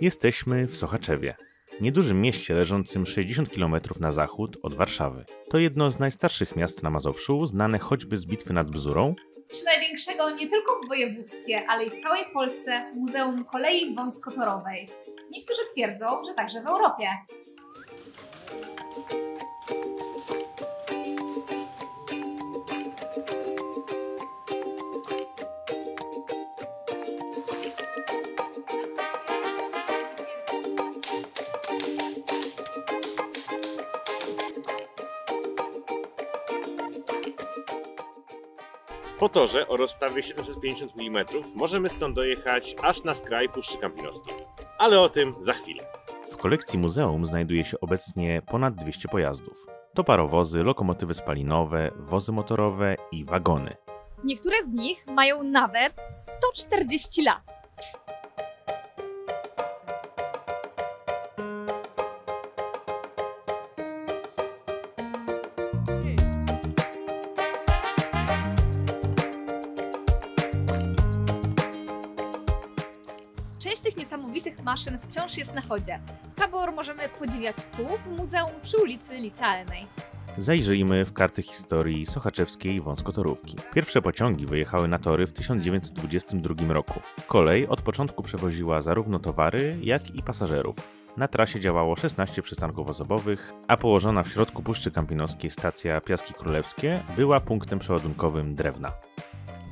Jesteśmy w Sochaczewie, niedużym mieście leżącym 60 km na zachód od Warszawy. To jedno z najstarszych miast na Mazowszu, znane choćby z bitwy nad Bzurą, czy największego nie tylko w województwie, ale i w całej Polsce Muzeum Kolei Wąskotorowej. Niektórzy twierdzą, że także w Europie. Po torze o rozstawie 750 mm możemy stąd dojechać aż na skraj Puszczy Kampinoskiej. Ale o tym za chwilę. W kolekcji muzeum znajduje się obecnie ponad 200 pojazdów. To parowozy, lokomotywy spalinowe, wozy motorowe i wagony. Niektóre z nich mają nawet 140 lat. Tych niesamowitych maszyn wciąż jest na chodzie. Tabor możemy podziwiać tu, w muzeum przy ulicy Licealnej. Zajrzyjmy w karty historii sochaczewskiej wąskotorówki. Pierwsze pociągi wyjechały na tory w 1922 roku. Kolej od początku przewoziła zarówno towary, jak i pasażerów. Na trasie działało 16 przystanków osobowych, a położona w środku Puszczy Kampinoskiej stacja Piaski Królewskie była punktem przeładunkowym drewna.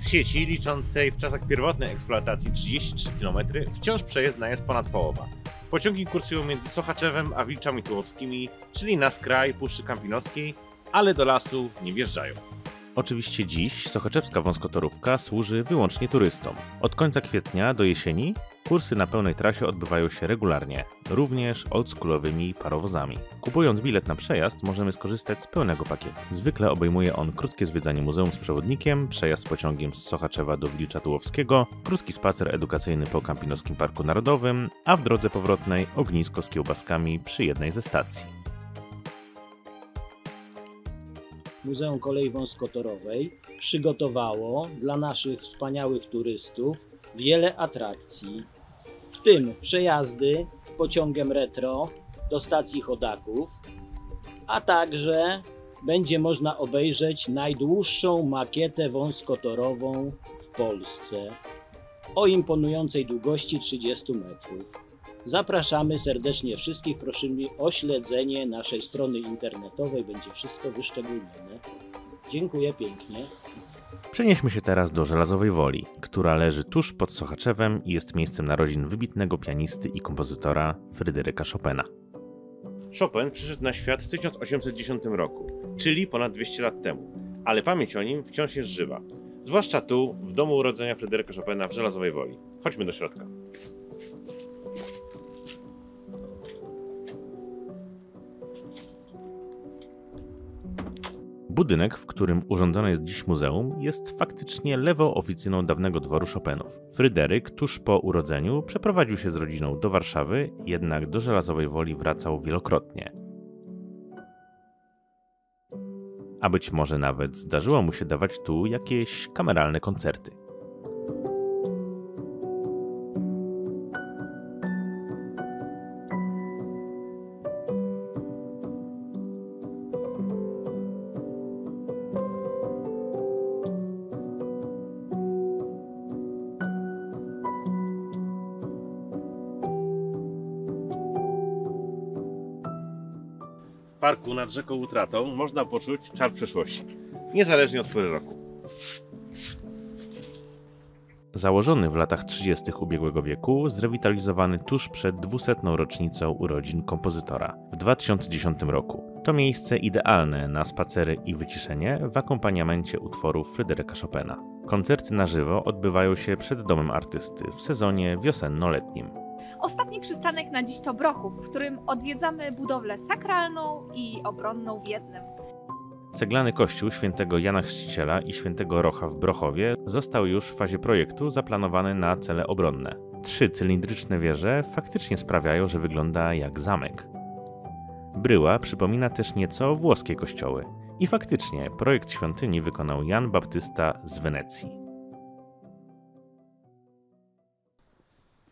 Sieci liczącej w czasach pierwotnej eksploatacji 33 km wciąż przejezdna jest ponad połowa. Pociągi kursują między Sochaczewem a Wilczami Tułowskimi, czyli na skraj Puszczy Kampinoskiej, ale do lasu nie wjeżdżają. Oczywiście dziś sochaczewska wąskotorówka służy wyłącznie turystom. Od końca kwietnia do jesieni kursy na pełnej trasie odbywają się regularnie, również oldschoolowymi parowozami. Kupując bilet na przejazd możemy skorzystać z pełnego pakietu. Zwykle obejmuje on krótkie zwiedzanie muzeum z przewodnikiem, przejazd pociągiem z Sochaczewa do Wilcza Tułowskiego, krótki spacer edukacyjny po Kampinoskim Parku Narodowym, a w drodze powrotnej ognisko z kiełbaskami przy jednej ze stacji. Muzeum Kolei Wąskotorowej przygotowało dla naszych wspaniałych turystów wiele atrakcji, w tym przejazdy pociągiem retro do stacji chodaków, a także będzie można obejrzeć najdłuższą makietę wąskotorową w Polsce o imponującej długości 30 metrów. Zapraszamy serdecznie wszystkich. Prosimy o śledzenie naszej strony internetowej. Będzie wszystko wyszczególnione. Dziękuję pięknie. Przenieśmy się teraz do Żelazowej Woli, która leży tuż pod Sochaczewem i jest miejscem narodzin wybitnego pianisty i kompozytora Fryderyka Chopina. Chopin przyszedł na świat w 1810 roku, czyli ponad 200 lat temu, ale pamięć o nim wciąż jest żywa. Zwłaszcza tu, w domu urodzenia Fryderyka Chopina w Żelazowej Woli. Chodźmy do środka. Budynek, w którym urządzone jest dziś muzeum, jest faktycznie lewą oficyną dawnego dworu Chopinów. Fryderyk tuż po urodzeniu przeprowadził się z rodziną do Warszawy, jednak do Żelazowej Woli wracał wielokrotnie. A być może nawet zdarzyło mu się dawać tu jakieś kameralne koncerty. Parku nad rzeką Utratą można poczuć czar przeszłości, niezależnie od pory roku. Założony w latach 30. ubiegłego wieku, zrewitalizowany tuż przed 200. rocznicą urodzin kompozytora w 2010 roku. To miejsce idealne na spacery i wyciszenie w akompaniamencie utworów Fryderyka Chopina. Koncerty na żywo odbywają się przed domem artysty w sezonie wiosenno-letnim. Ostatni przystanek na dziś to Brochów, w którym odwiedzamy budowlę sakralną i obronną w jednym. Ceglany kościół świętego Jana Chrzciciela i świętego Rocha w Brochowie został już w fazie projektu zaplanowany na cele obronne. Trzy cylindryczne wieże faktycznie sprawiają, że wygląda jak zamek. Bryła przypomina też nieco włoskie kościoły. I faktycznie projekt świątyni wykonał Jan Baptysta z Wenecji.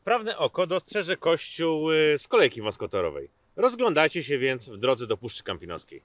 Wprawne oko dostrzeże kościół y, z kolejki wąskotorowej. Rozglądajcie się więc w drodze do Puszczy Kampinoskiej.